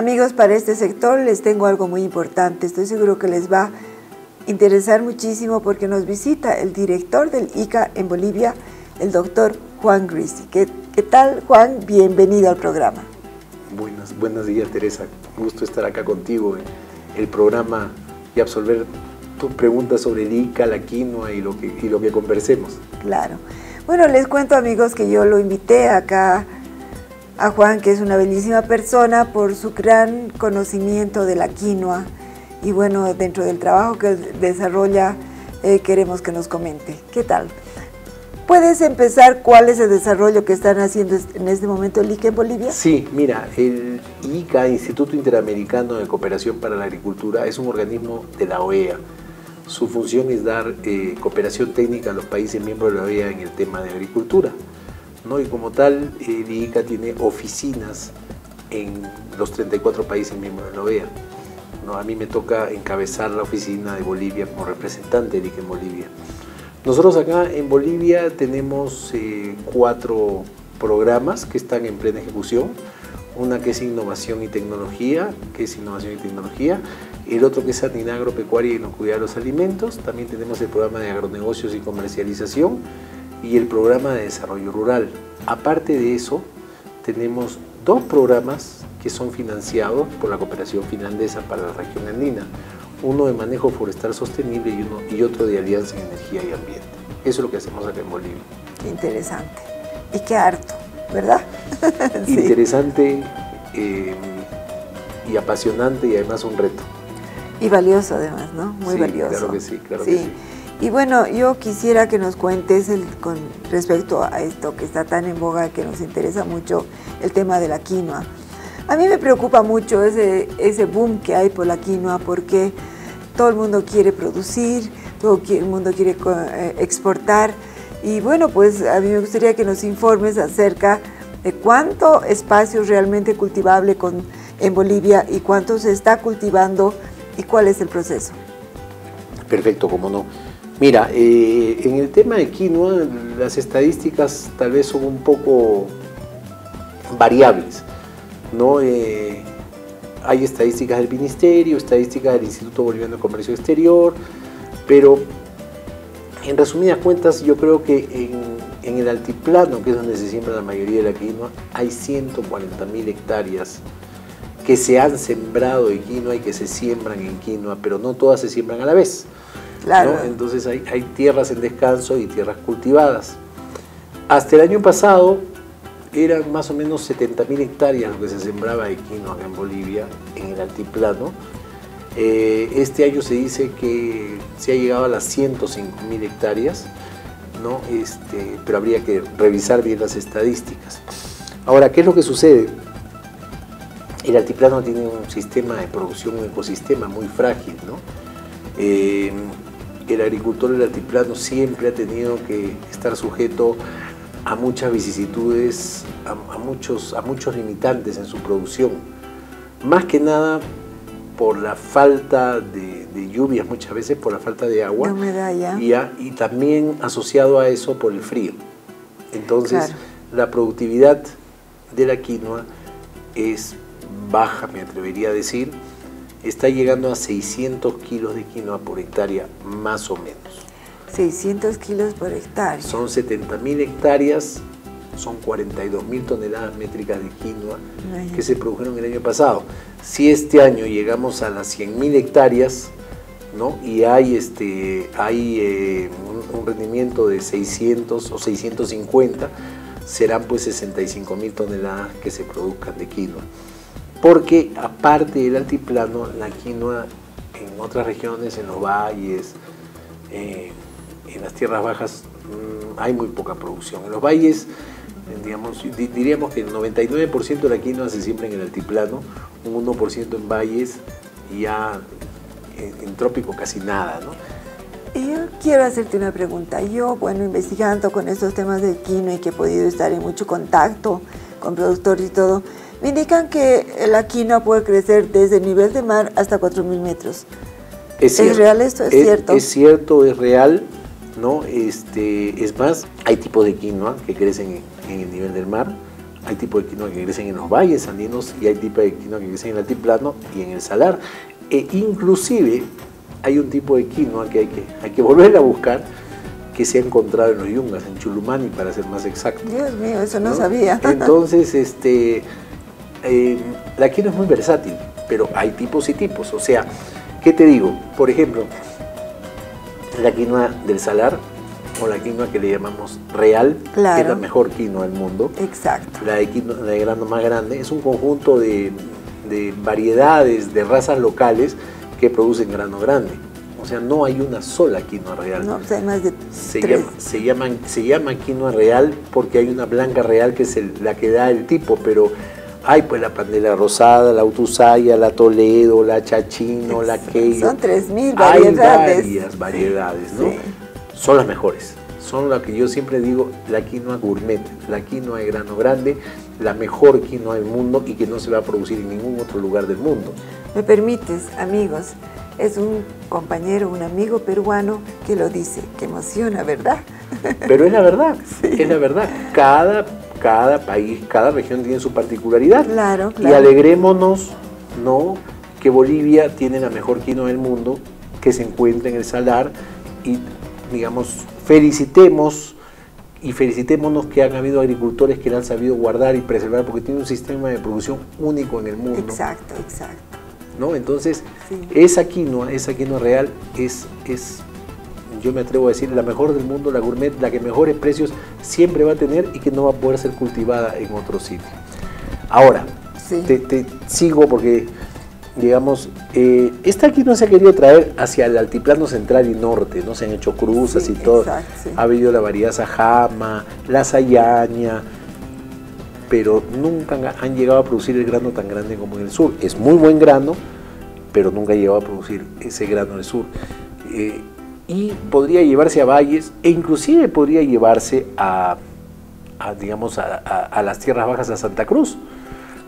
Amigos, para este sector les tengo algo muy importante. Estoy seguro que les va a interesar muchísimo porque nos visita el director del ICA en Bolivia, el doctor Juan Grisi. ¿Qué, ¿Qué, tal, Juan? Bienvenido al programa. Buenos, buenos días, Teresa. Gusto estar acá contigo en el programa y absolver tus preguntas sobre el ICA, la quinoa y lo que, y lo que conversemos. Claro. Bueno, les cuento, amigos, que yo lo invité acá a Juan, que es una bellísima persona, por su gran conocimiento de la quinoa. Y bueno, dentro del trabajo que desarrolla, eh, queremos que nos comente. ¿Qué tal? ¿Puedes empezar cuál es el desarrollo que están haciendo en este momento el ICA en Bolivia? Sí, mira, el ICA, Instituto Interamericano de Cooperación para la Agricultura, es un organismo de la OEA. Su función es dar eh, cooperación técnica a los países miembros de la OEA en el tema de agricultura. ¿No? Y como tal, ICA tiene oficinas en los 34 países miembros de la OEA. ¿no? A mí me toca encabezar la oficina de Bolivia como representante del ICA en Bolivia. Nosotros acá en Bolivia tenemos eh, cuatro programas que están en plena ejecución. Una que es innovación y tecnología, que es innovación y tecnología. El otro que es sanidad agropecuaria y inocuidad de los alimentos. También tenemos el programa de agronegocios y comercialización y el programa de desarrollo rural. Aparte de eso, tenemos dos programas que son financiados por la cooperación finlandesa para la región andina uno de manejo forestal sostenible y, uno, y otro de alianza en energía y ambiente. Eso es lo que hacemos acá en Bolivia. Qué interesante. Y qué harto, ¿verdad? sí. Interesante eh, y apasionante y además un reto. Y valioso además, ¿no? Muy sí, valioso. Claro que sí, claro sí. que sí. Y bueno, yo quisiera que nos cuentes el, con respecto a esto que está tan en boga, que nos interesa mucho, el tema de la quinoa. A mí me preocupa mucho ese, ese boom que hay por la quinoa porque todo el mundo quiere producir, todo el mundo quiere eh, exportar y bueno, pues a mí me gustaría que nos informes acerca de cuánto espacio realmente cultivable con, en Bolivia y cuánto se está cultivando y cuál es el proceso. Perfecto, cómo no. Mira, eh, en el tema de quinoa, las estadísticas tal vez son un poco variables. ¿no? Eh, hay estadísticas del Ministerio, estadísticas del Instituto Boliviano de Comercio Exterior, pero en resumidas cuentas yo creo que en, el altiplano, que es donde se siembra la mayoría de la quinoa, hay 140 mil hectáreas que se han sembrado de quinoa y que se siembran en quinoa, pero no todas se siembran a la vez. Entonces hay, hay tierras en descanso y tierras cultivadas. Hasta el año pasado eran más o menos 70.000 hectáreas lo que se sembraba de quinoa en Bolivia, en el altiplano. Eh, este año se dice que se ha llegado a las 105.000 hectáreas, ¿no? Este, pero habría que revisar bien las estadísticas. Ahora, ¿qué es lo que sucede? El altiplano tiene un sistema de producción, un ecosistema muy frágil, ¿no? Eh, el agricultor del altiplano siempre ha tenido que estar sujeto a muchas vicisitudes, a, muchos, a muchos limitantes en su producción. Más que nada por la falta de, lluvias, muchas veces por la falta de agua. Y, y, también asociado a eso por el frío. Entonces, la productividad de la quinoa es baja, me atrevería a decir. Está llegando a 600 kilos de quinoa por hectárea, más o menos. 600 kilos por hectárea. Son 70.000 hectáreas, son 42.000 toneladas métricas de quinoa que se produjeron el año pasado. Si este año llegamos a las 100.000 hectáreas, ¿no? y hay, este, hay eh, un, rendimiento de 600 o 650, serán pues 65.000 toneladas que se produzcan de quinoa. Porque aparte del altiplano, la quinoa en otras regiones, en los valles, eh, en las tierras bajas mm, hay muy poca producción. En los valles, digamos, diríamos que el 99% de la quinoa se siembra en el altiplano, un 1% en valles y ya en, trópico casi nada. ¿no? Yo quiero hacerte una pregunta. Yo, bueno, investigando con estos temas de quinoa y que he podido estar en mucho contacto con productores y todo, indican que la quinoa puede crecer desde el nivel de mar hasta 4.000 metros. Es, ¿Es real esto? ¿Es, cierto? Es cierto, es real. ¿no? Este, es más, hay tipos de quinoa que crecen en, el nivel del mar, hay tipos de quinoa que crecen en los valles andinos y hay tipos de quinoa que crecen en el altiplano y en el salar. E inclusive hay un tipo de quinoa que hay que, hay que volver a buscar que se ha encontrado en los yungas, en Chulumani para ser más exacto. Dios mío, eso no, sabía. Entonces, este, eh, la quinoa es muy versátil, pero hay tipos y tipos. O sea, ¿qué te digo? Por ejemplo, la quinoa del salar o la quinoa que le llamamos real, que es la mejor quinoa del mundo. Exacto. La de, quinoa, de grano más grande es un conjunto de, de variedades, de razas locales que producen grano grande. O sea, no hay una sola quinoa real. No, hay más de se llama, se, llaman, se llama quinoa real porque hay una blanca real que es la que da el tipo, pero hay pues la pandela rosada, la autusaya, la Toledo, la chachino, la queyo. Son 3.000 variedades. Hay varias variedades, ¿no? Son las mejores. Son las que yo siempre digo, la quinoa gourmet, la quinoa de grano grande, la mejor quinoa del mundo y que no se va a producir en ningún otro lugar del mundo. Me permites, amigos, es un compañero, un amigo peruano que lo dice. Qué emociona, ¿verdad? Pero es la verdad, es la verdad. Cada, cada país, cada región tiene su particularidad. Claro, claro. Y alegrémonos, ¿no? Que Bolivia tiene la mejor quinoa del mundo, que se encuentra en el salar y, digamos, felicitemos y felicitémonos que han habido agricultores que la han sabido guardar y preservar porque tiene un sistema de producción único en el mundo. Exacto, exacto. Entonces, esa quinoa, esa quinoa real es, es, yo me atrevo a decir, la mejor del mundo, la gourmet, la que mejores precios siempre va a tener y que no va a poder ser cultivada en otro sitio. Ahora, te, sigo porque, digamos, eh, esta quinoa se ha querido traer hacia el altiplano central y norte, ¿no? Se han hecho cruzas y todo. ha habido la variedad sajama, la sayaña, pero nunca han llegado a producir el grano tan grande como en el sur. Es muy buen grano, pero nunca ha llegado a producir ese grano en el sur. Eh, y podría llevarse a valles e inclusive podría llevarse a, digamos, a, las tierras bajas a Santa Cruz.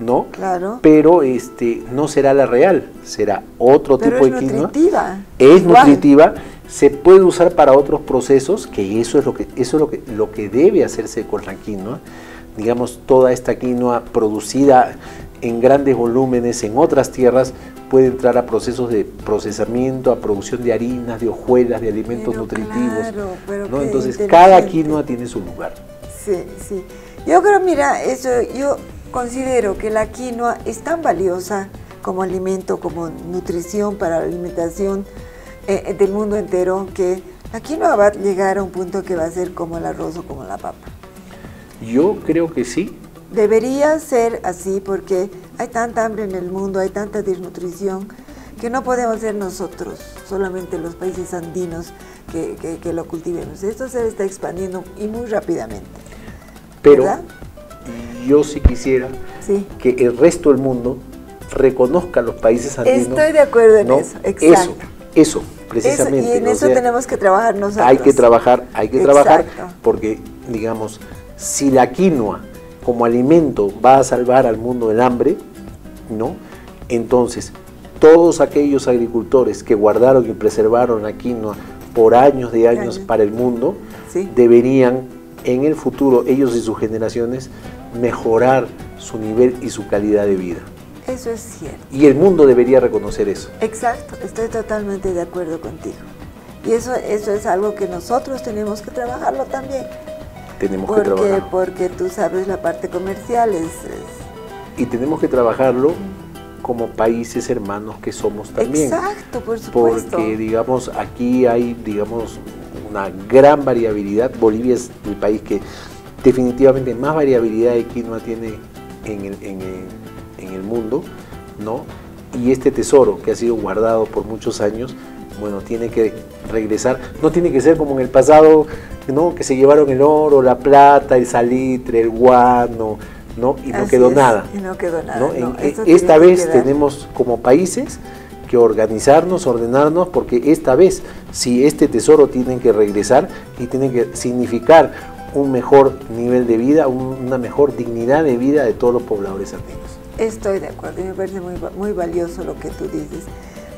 ¿no? Claro. Pero este no será la real, será otro tipo de quinoa. Nutritiva. Es nutritiva, se puede usar para otros procesos, que eso es lo que eso es lo que lo que debe hacerse con la quinoa digamos, toda esta quinoa producida en grandes volúmenes en otras tierras puede entrar a procesos de procesamiento, a producción de harinas, de hojuelas, de alimentos nutritivos. ¿no? Entonces, cada quinoa tiene su lugar. Sí, sí. Yo creo, mira, eso, yo considero que la quinoa es tan valiosa como alimento, como nutrición para la alimentación eh, del mundo entero, que la quinoa va a llegar a un punto que va a ser como el arroz o como la papa. Yo creo que sí. Debería ser así porque hay tanta hambre en el mundo, hay tanta desnutrición, que no podemos ser nosotros, solamente los países andinos, que, lo cultivemos. Esto se está expandiendo y muy rápidamente. Pero yo sí quisiera que el resto del mundo reconozca a los países andinos. Estoy de acuerdo en eso, exacto. Eso, eso precisamente. y en eso tenemos que trabajar nosotros. Hay que trabajar, hay que trabajar, porque, digamos, si la quinoa como alimento va a salvar al mundo del hambre, ¿no? Entonces, todos aquellos agricultores que guardaron y preservaron la quinoa por años de años para el mundo, deberían en el futuro, ellos y sus generaciones, mejorar su nivel y su calidad de vida. Eso es cierto. Y el mundo debería reconocer eso. Exacto, estoy totalmente de acuerdo contigo. Y eso, eso es algo que nosotros tenemos que trabajarlo también tenemos porque, que trabajar. Porque tú sabes la parte comercial es, Y tenemos que trabajarlo como países hermanos que somos también. Exacto, por supuesto. Porque, digamos, aquí hay, digamos, una gran variabilidad. Bolivia es el país que definitivamente más variabilidad de quinoa tiene en el, en en el mundo, ¿no? Y este tesoro que ha sido guardado por muchos años, bueno, tiene que regresar. No tiene que ser como en el pasado, ¿no? Que se llevaron el oro, la plata, el salitre, el guano, ¿no? Y no quedó nada. Y no quedó nada. E, esta vez tenemos como países que organizarnos, ordenarnos, porque esta vez si este tesoro tiene que regresar y tiene que significar un mejor nivel de vida, una mejor dignidad de vida de todos los pobladores andinos. Estoy de acuerdo me parece muy, muy valioso lo que tú dices.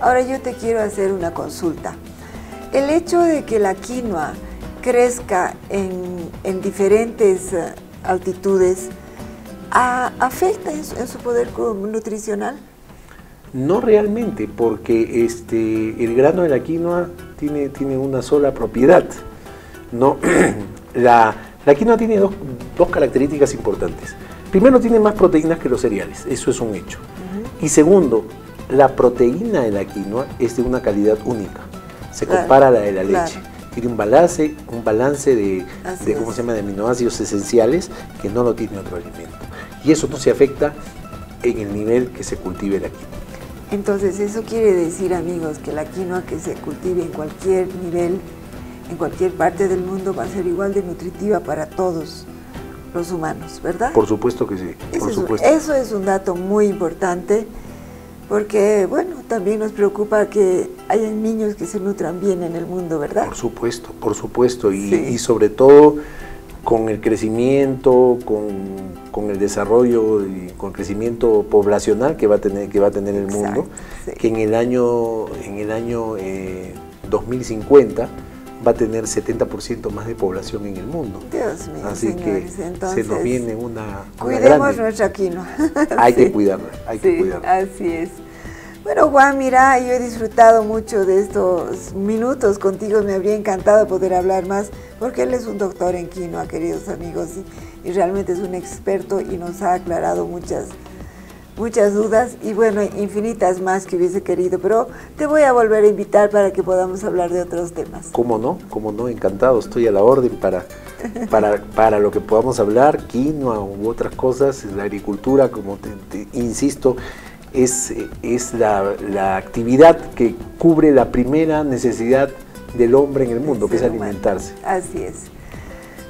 Ahora yo te quiero hacer una consulta. El hecho de que la quinoa crezca en, diferentes eh, altitudes ¿afecta en su, poder nutricional? No realmente, porque este, el grano de la quinoa tiene, tiene una sola propiedad. No, la, la quinoa tiene dos, características importantes. Primero, tiene más proteínas que los cereales, eso es un hecho. Y segundo, la proteína de la quinoa es de una calidad única. Se compara a la de la leche. Tiene un balance, un balance de, ¿cómo se llama? de aminoácidos esenciales que no lo tiene otro alimento. Y eso no se afecta en el nivel que se cultive la quinoa. Entonces, eso quiere decir, amigos, que la quinoa que se cultive en cualquier nivel, en cualquier parte del mundo, va a ser igual de nutritiva para todos los humanos, ¿verdad? Por supuesto que sí, por eso, supuesto. eso es un dato muy importante porque, bueno, también nos preocupa que haya niños que se nutran bien en el mundo, ¿verdad? Por supuesto, por supuesto, y, sobre todo con el crecimiento, con, el desarrollo y con el crecimiento poblacional que va a tener, que va a tener el mundo, que en el año, en el año 2050 eh, va a tener 70% más de población en el mundo. Dios mío, Así que se nos viene una, Cuidemos nuestra quinoa. hay que cuidarla, hay que cuidarla. Así es. Bueno, Juan, mira, yo he disfrutado mucho de estos minutos contigo, me habría encantado poder hablar más, porque él es un doctor en quinoa, queridos amigos, y, realmente es un experto y nos ha aclarado muchas, muchas dudas y bueno, infinitas más que hubiese querido, pero te voy a volver a invitar para que podamos hablar de otros temas. ¿Cómo no? ¿Cómo no? Encantado, estoy a la orden para, para, para lo que podamos hablar, quinoa u otras cosas, la agricultura, como te insisto, es, es la, actividad que cubre la primera necesidad del hombre en el mundo, que es alimentarse. Así es.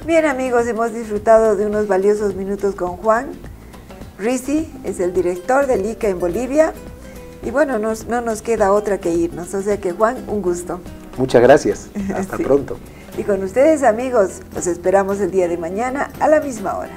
Bien amigos, hemos disfrutado de unos valiosos minutos con Juan. Rizzi es el director del ICA en Bolivia. Y bueno, no nos queda otra que irnos. O sea que Juan, un gusto. Muchas gracias. Hasta pronto. Y con ustedes amigos, los esperamos el día de mañana a la misma hora.